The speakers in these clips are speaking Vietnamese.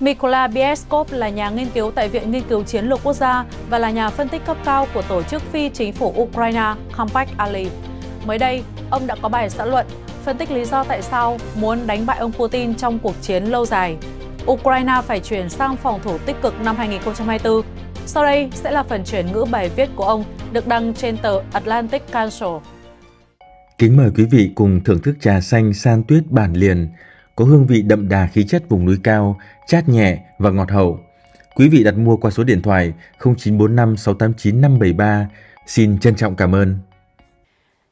Mikola Bieskov là nhà nghiên cứu tại Viện Nghiên cứu Chiến lược Quốc gia và là nhà phân tích cấp cao của tổ chức phi chính phủ Ukraine Compact Ali. Mới đây, ông đã có bài xã luận phân tích lý do tại sao muốn đánh bại ông Putin trong cuộc chiến lâu dài. Ukraine phải chuyển sang phòng thủ tích cực năm 2024. Sau đây sẽ là phần chuyển ngữ bài viết của ông được đăng trên tờ Atlantic Council. Kính mời quý vị cùng thưởng thức trà xanh san tuyết bản liền, có hương vị đậm đà khí chất vùng núi cao, chát nhẹ và ngọt hậu. Quý vị đặt mua qua số điện thoại 0945 689 573. Xin trân trọng cảm ơn.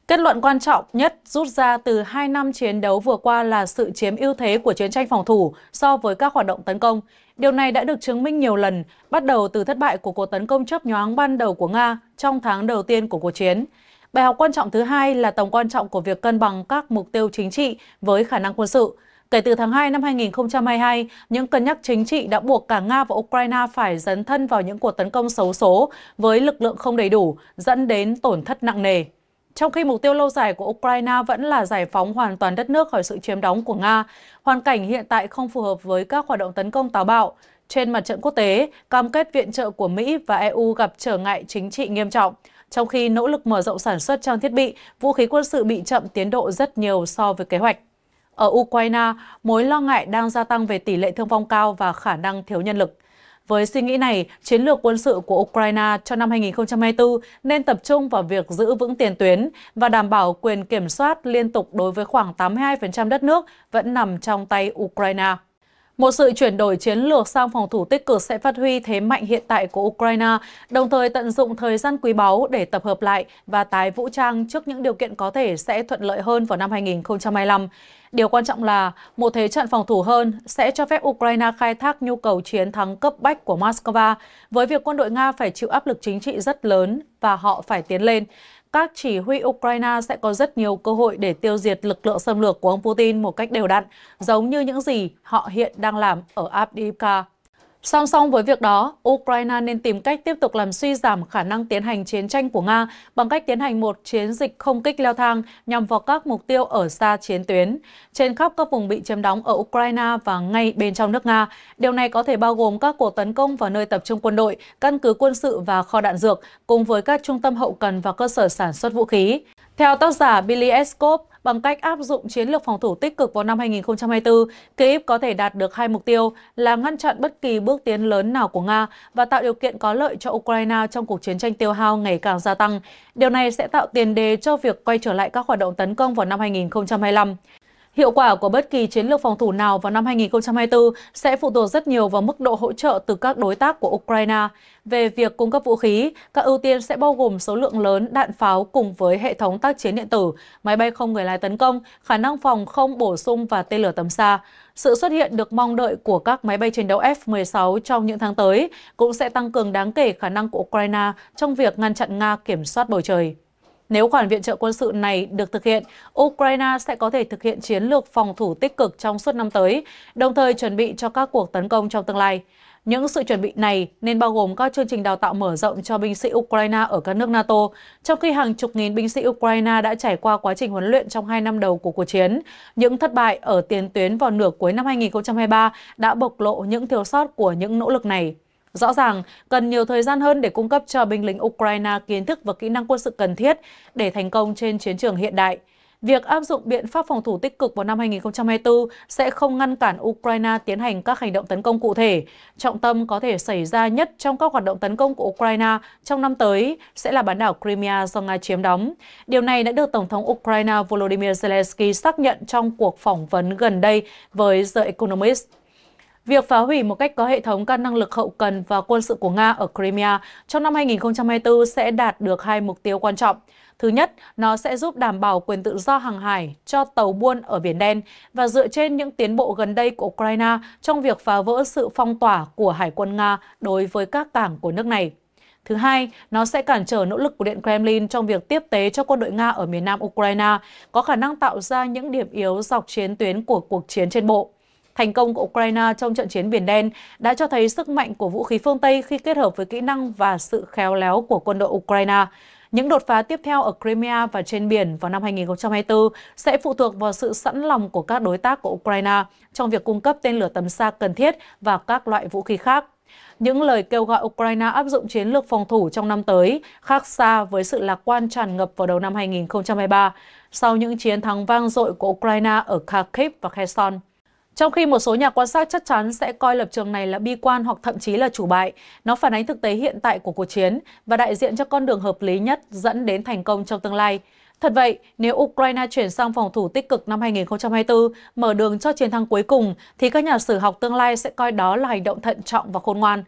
Kết luận quan trọng nhất rút ra từ 2 năm chiến đấu vừa qua là sự chiếm ưu thế của chiến tranh phòng thủ so với các hoạt động tấn công. Điều này đã được chứng minh nhiều lần, bắt đầu từ thất bại của cuộc tấn công chớp nhoáng ban đầu của Nga trong tháng đầu tiên của cuộc chiến. Bài học quan trọng thứ hai là tầm quan trọng của việc cân bằng các mục tiêu chính trị với khả năng quân sự. Kể từ tháng 2 năm 2022, những cân nhắc chính trị đã buộc cả Nga và Ukraine phải dấn thân vào những cuộc tấn công xấu số với lực lượng không đầy đủ, dẫn đến tổn thất nặng nề. Trong khi mục tiêu lâu dài của Ukraine vẫn là giải phóng hoàn toàn đất nước khỏi sự chiếm đóng của Nga, hoàn cảnh hiện tại không phù hợp với các hoạt động tấn công táo bạo. Trên mặt trận quốc tế, cam kết viện trợ của Mỹ và EU gặp trở ngại chính trị nghiêm trọng, trong khi nỗ lực mở rộng sản xuất trang thiết bị, vũ khí quân sự bị chậm tiến độ rất nhiều so với kế hoạch. Ở Ukraine, mối lo ngại đang gia tăng về tỷ lệ thương vong cao và khả năng thiếu nhân lực. Với suy nghĩ này, chiến lược quân sự của Ukraine cho năm 2024 nên tập trung vào việc giữ vững tiền tuyến và đảm bảo quyền kiểm soát liên tục đối với khoảng 82% đất nước vẫn nằm trong tay Ukraine. Một sự chuyển đổi chiến lược sang phòng thủ tích cực sẽ phát huy thế mạnh hiện tại của Ukraine, đồng thời tận dụng thời gian quý báu để tập hợp lại và tái vũ trang trước những điều kiện có thể sẽ thuận lợi hơn vào năm 2025. Điều quan trọng là một thế trận phòng thủ hơn sẽ cho phép Ukraine khai thác nhu cầu chiến thắng cấp bách của Moscow với việc quân đội Nga phải chịu áp lực chính trị rất lớn và họ phải tiến lên các chỉ huy Ukraine sẽ có rất nhiều cơ hội để tiêu diệt lực lượng xâm lược của ông Putin một cách đều đặn, giống như những gì họ hiện đang làm ở Abdiivka. Song song với việc đó, Ukraine nên tìm cách tiếp tục làm suy giảm khả năng tiến hành chiến tranh của Nga bằng cách tiến hành một chiến dịch không kích leo thang nhằm vào các mục tiêu ở xa chiến tuyến, trên khắp các vùng bị chiếm đóng ở Ukraine và ngay bên trong nước Nga. Điều này có thể bao gồm các cuộc tấn công vào nơi tập trung quân đội, căn cứ quân sự và kho đạn dược, cùng với các trung tâm hậu cần và cơ sở sản xuất vũ khí. Theo tác giả Billy Eskop, bằng cách áp dụng chiến lược phòng thủ tích cực vào năm 2024, Kyiv có thể đạt được hai mục tiêu là ngăn chặn bất kỳ bước tiến lớn nào của Nga và tạo điều kiện có lợi cho Ukraine trong cuộc chiến tranh tiêu hao ngày càng gia tăng. Điều này sẽ tạo tiền đề cho việc quay trở lại các hoạt động tấn công vào năm 2025. Hiệu quả của bất kỳ chiến lược phòng thủ nào vào năm 2024 sẽ phụ thuộc rất nhiều vào mức độ hỗ trợ từ các đối tác của Ukraine. Về việc cung cấp vũ khí, các ưu tiên sẽ bao gồm số lượng lớn đạn pháo cùng với hệ thống tác chiến điện tử, máy bay không người lái tấn công, khả năng phòng không bổ sung và tên lửa tầm xa. Sự xuất hiện được mong đợi của các máy bay chiến đấu F-16 trong những tháng tới cũng sẽ tăng cường đáng kể khả năng của Ukraine trong việc ngăn chặn Nga kiểm soát bầu trời. Nếu khoản viện trợ quân sự này được thực hiện, Ukraine sẽ có thể thực hiện chiến lược phòng thủ tích cực trong suốt năm tới, đồng thời chuẩn bị cho các cuộc tấn công trong tương lai. Những sự chuẩn bị này nên bao gồm các chương trình đào tạo mở rộng cho binh sĩ Ukraine ở các nước NATO, trong khi hàng chục nghìn binh sĩ Ukraine đã trải qua quá trình huấn luyện trong hai năm đầu của cuộc chiến. Những thất bại ở tiền tuyến vào nửa cuối năm 2023 đã bộc lộ những thiếu sót của những nỗ lực này. Rõ ràng, cần nhiều thời gian hơn để cung cấp cho binh lính Ukraine kiến thức và kỹ năng quân sự cần thiết để thành công trên chiến trường hiện đại. Việc áp dụng biện pháp phòng thủ tích cực vào năm 2024 sẽ không ngăn cản Ukraine tiến hành các hành động tấn công cụ thể. Trọng tâm có thể xảy ra nhất trong các hoạt động tấn công của Ukraine trong năm tới sẽ là bán đảo Crimea do Nga chiếm đóng. Điều này đã được Tổng thống Ukraine Volodymyr Zelensky xác nhận trong cuộc phỏng vấn gần đây với The Economist. Việc phá hủy một cách có hệ thống các năng lực hậu cần và quân sự của Nga ở Crimea trong năm 2024 sẽ đạt được hai mục tiêu quan trọng. Thứ nhất, nó sẽ giúp đảm bảo quyền tự do hàng hải cho tàu buôn ở Biển Đen và dựa trên những tiến bộ gần đây của Ukraine trong việc phá vỡ sự phong tỏa của Hải quân Nga đối với các cảng của nước này. Thứ hai, nó sẽ cản trở nỗ lực của Điện Kremlin trong việc tiếp tế cho quân đội Nga ở miền nam Ukraine, có khả năng tạo ra những điểm yếu dọc chiến tuyến của cuộc chiến trên bộ. Thành công của Ukraine trong trận chiến Biển Đen đã cho thấy sức mạnh của vũ khí phương Tây khi kết hợp với kỹ năng và sự khéo léo của quân đội Ukraine. Những đột phá tiếp theo ở Crimea và trên biển vào năm 2024 sẽ phụ thuộc vào sự sẵn lòng của các đối tác của Ukraine trong việc cung cấp tên lửa tầm xa cần thiết và các loại vũ khí khác. Những lời kêu gọi Ukraine áp dụng chiến lược phòng thủ trong năm tới khác xa với sự lạc quan tràn ngập vào đầu năm 2023 sau những chiến thắng vang dội của Ukraine ở Kharkiv và Kherson. Trong khi một số nhà quan sát chắc chắn sẽ coi lập trường này là bi quan hoặc thậm chí là chủ bại, nó phản ánh thực tế hiện tại của cuộc chiến và đại diện cho con đường hợp lý nhất dẫn đến thành công trong tương lai. Thật vậy, nếu Ukraine chuyển sang phòng thủ tích cực năm 2024, mở đường cho chiến thắng cuối cùng, thì các nhà sử học tương lai sẽ coi đó là hành động thận trọng và khôn ngoan.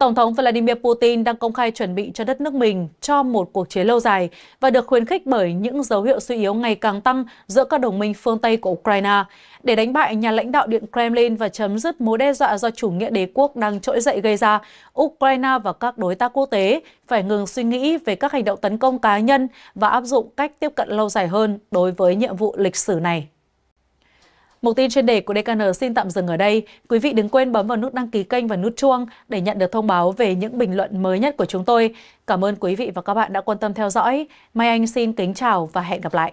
Tổng thống Vladimir Putin đang công khai chuẩn bị cho đất nước mình cho một cuộc chiến lâu dài và được khuyến khích bởi những dấu hiệu suy yếu ngày càng tăng giữa các đồng minh phương Tây của Ukraine. Để đánh bại nhà lãnh đạo Điện Kremlin và chấm dứt mối đe dọa do chủ nghĩa đế quốc đang trỗi dậy gây ra, Ukraine và các đối tác quốc tế phải ngừng suy nghĩ về các hành động tấn công cá nhân và áp dụng cách tiếp cận lâu dài hơn đối với nhiệm vụ lịch sử này. Một tin chuyên đề của DKN xin tạm dừng ở đây. Quý vị đừng quên bấm vào nút đăng ký kênh và nút chuông để nhận được thông báo về những bình luận mới nhất của chúng tôi. Cảm ơn quý vị và các bạn đã quan tâm theo dõi. Mai Anh xin kính chào và hẹn gặp lại.